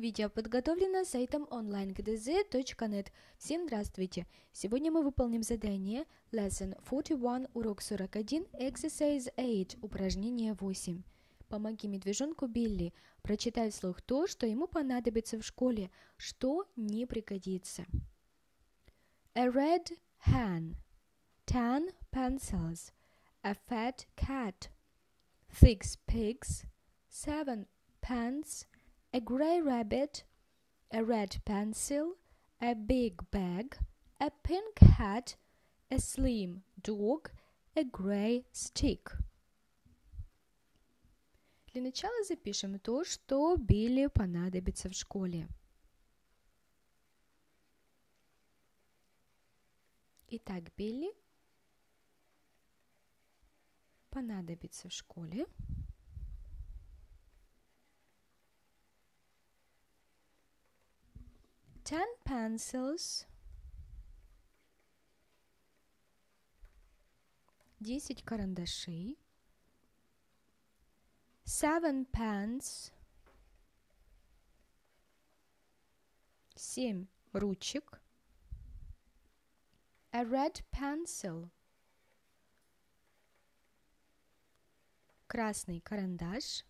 Видео подготовлено сайтом onlinegdz.net. Всем здравствуйте! Сегодня мы выполним задание Lesson 41, урок 41, Exercise 8, упражнение 8. Помоги медвежонку Билли прочитать вслух то, что ему понадобится в школе, что не пригодится. A red hen, ten pencils, a fat cat, six pigs, seven pens, a grey rabbit, a red pencil, a big bag, a pink hat, a slim dog, a grey stick. Для начала запишем то, что Билли понадобится в школе. Итак, Билли понадобится в школе. Ten pencils, десять карандашей, seven pens, семь ручек, a red pencil, красный карандаш,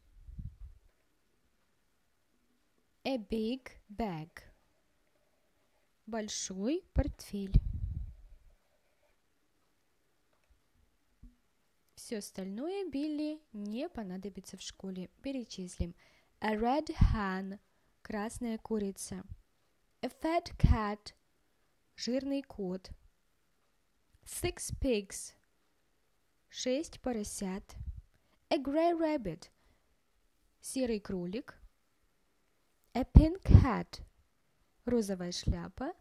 a big bag – большой портфель. Все остальное Билли не понадобится в школе. Перечислим. A red hen – красная курица. A fat cat – жирный кот. Six pigs – шесть поросят. A grey rabbit – серый кролик. A pink hat – розовая шляпа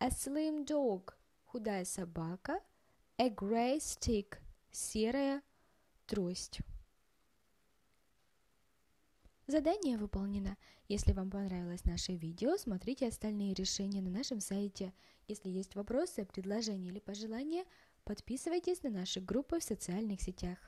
a slim dog – худая собака, a grey stick – серая трость. Задание выполнено. Если вам понравилось наше видео, смотрите остальные решения на нашем сайте. Если есть вопросы, предложения или пожелания, подписывайтесь на наши группы в социальных сетях.